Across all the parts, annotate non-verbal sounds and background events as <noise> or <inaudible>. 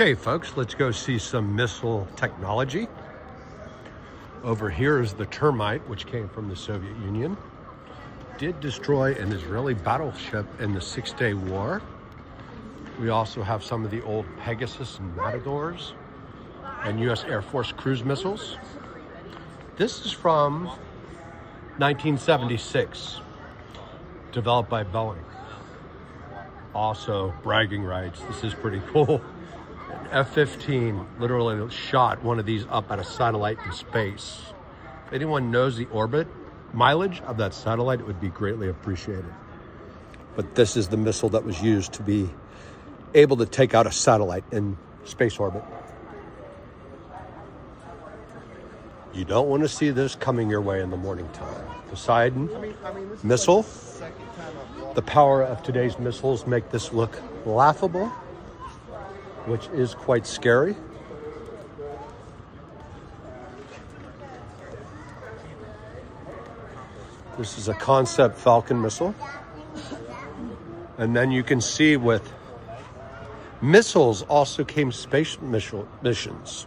Okay, folks, let's go see some missile technology. Over here is the termite, which came from the Soviet Union. Did destroy an Israeli battleship in the Six-Day War. We also have some of the old Pegasus and Matadors and U.S. Air Force cruise missiles. This is from 1976, developed by Boeing. Also, bragging rights. This is pretty <laughs> cool. F-15 literally shot one of these up at a satellite in space. If anyone knows the orbit mileage of that satellite, it would be greatly appreciated. But this is the missile that was used to be able to take out a satellite in space orbit. You don't want to see this coming your way in the morning time. Poseidon I mean, I mean, missile. Like the power of today's missiles make this look laughable which is quite scary. This is a concept Falcon missile. And then you can see with missiles also came space missions.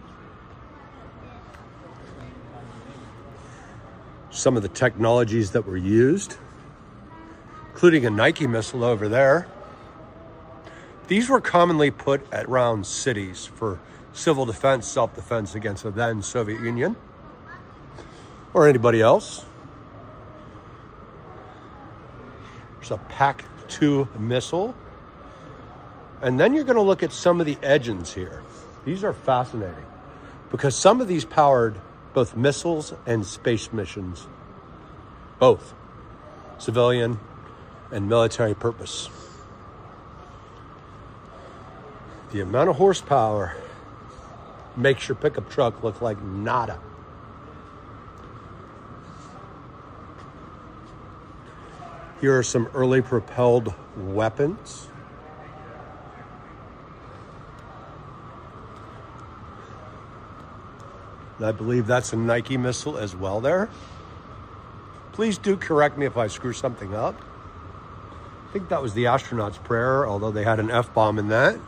Some of the technologies that were used, including a Nike missile over there. These were commonly put around cities for civil defense, self-defense against the then Soviet Union or anybody else. There's a PAC-2 missile. And then you're going to look at some of the engines here. These are fascinating because some of these powered both missiles and space missions, both civilian and military purpose. The amount of horsepower makes your pickup truck look like nada. Here are some early propelled weapons. I believe that's a Nike missile as well there. Please do correct me if I screw something up. I think that was the astronaut's prayer, although they had an F-bomb in that.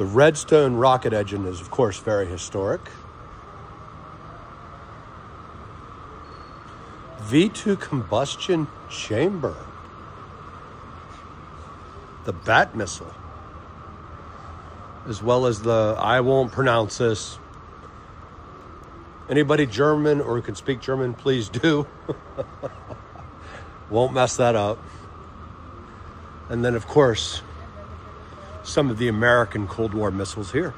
The Redstone rocket engine is, of course, very historic. V2 combustion chamber. The Bat missile. As well as the, I won't pronounce this. Anybody German or can speak German, please do. <laughs> won't mess that up. And then, of course, some of the American Cold War missiles here.